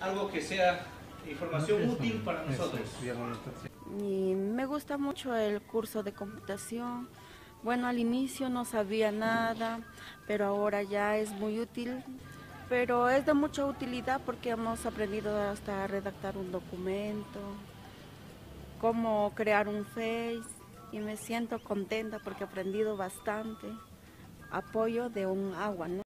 algo que sea información útil para nosotros. Y me gusta mucho el curso de computación. Bueno, al inicio no sabía nada, pero ahora ya es muy útil. Pero es de mucha utilidad porque hemos aprendido hasta redactar un documento, cómo crear un Face y me siento contenta porque he aprendido bastante. Apoyo de un agua, ¿no?